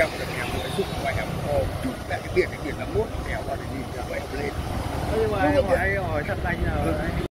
kéo được kéo cái dụng của hẻm hồ chụp lại cái biển cái biển nó mốt kéo vào để nhìn ra vậy lên. Nhưng mà em hỏi thật anh là